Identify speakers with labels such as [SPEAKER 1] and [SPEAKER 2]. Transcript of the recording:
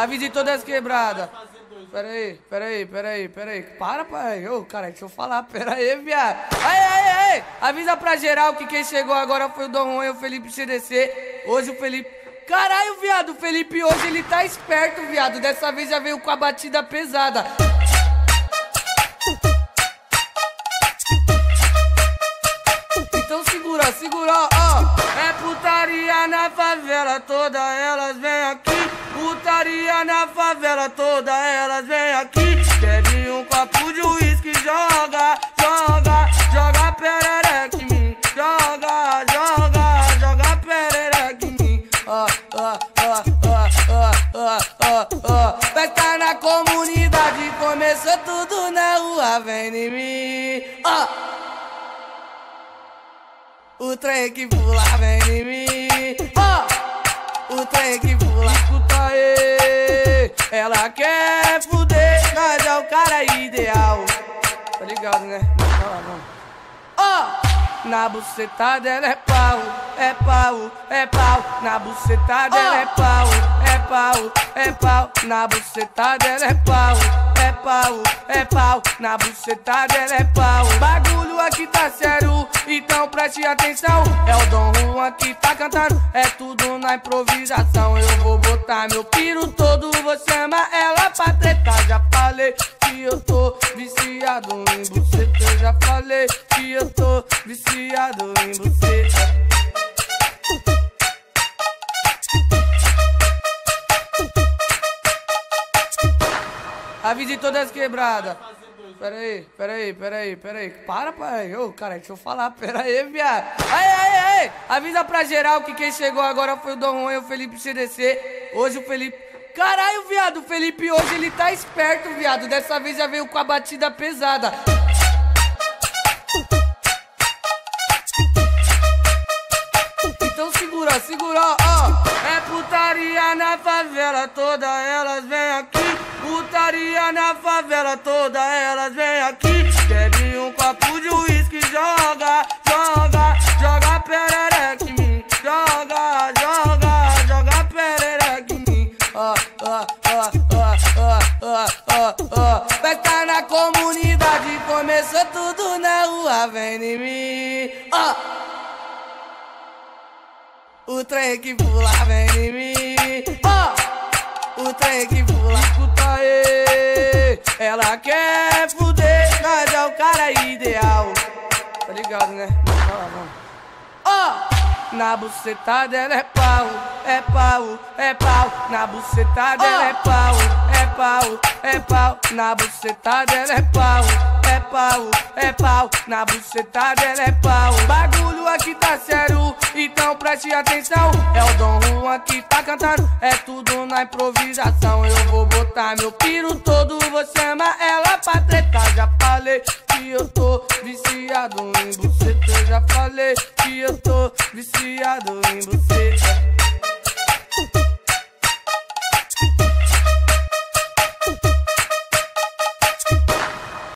[SPEAKER 1] Avise todas as quebradas. Pera aí, pera aí, pera aí, pera aí. Para, pai. Ô, cara, deixa eu falar. Pera aí, viado. Aí, aí, aí. Avisa pra geral que quem chegou agora foi o Dom Juan e o Felipe CDC. Hoje o Felipe... Caralho, viado. O Felipe hoje ele tá esperto, viado. Dessa vez já veio com a batida pesada. Então segura, segura, ó. É putaria na favela toda, elas vêm aqui. Putaria na favela toda, elas vêm aqui. Bebe um copo de uísque, joga, joga, joga perereca em mim. Joga, joga, joga perereca em mim. Ó, ó, ó, ó, ó, ó, ó, ó. Festa na comunidade, começou tudo na rua, vem em mim. Ó. O trem que pula vem em mim. Ó, o trem que pula. Ela quer fuder, nós é o cara ideal. Tá ligado, né? Ó, na buceta dela é pau, é pau, é pau. Na buceta dela é pau, é pau, é pau. Na buceta dela é pau, é pau, é pau. Na buceta dela é pau. Bagulho aqui tá sério, então preste atenção. É o Dom Juan que tá cantando, é tudo na improvisação. Eu vou botar meu piro todo, vou chamar ela pra tretar. Já falei que eu tô viciado em você. Eu já falei que eu tô viciado em você. Avise todas as quebradas. Pera aí, pera aí, pera aí, pera aí. Para, pai. Ô, cara, deixa eu falar. Pera aí, viado. Aí, aí, aí. Avisa pra geral que quem chegou agora foi o Dom Juan e o Felipe CDC. Hoje o Felipe. Caralho, viado. O Felipe hoje ele tá esperto, viado. Dessa vez já veio com a batida pesada. Então segura, segura, ó. É putaria na favela toda, elas vêm aqui. Putaria na favela toda, elas vêm aqui. Bebe um copo de uísque, joga, joga, joga perereca em mim. Joga, joga, joga perereca em mim. Ó, ó, ó, ó, ó, ó, ó, ó. Festa na comunidade, começou tudo na rua, vem em mim. Ó. O trem que pula vem em mim. Ó, o trem que pula, escuta aí. Ela quer fuder, nós é o cara ideal. Tá ligado, né? Ó, na buceta dela é pau, é pau, é pau. Na buceta dela é pau, é pau, é pau. Na buceta dela é pau, é pau, é pau. Na buceta dela é pau. Preste atenção. É o Dom Juan que tá cantando, é tudo na improvisação. Eu vou botar meu piro todo, vou chamar ela pra tretar. Já falei que eu tô viciado em você. Eu já falei que eu tô viciado em você.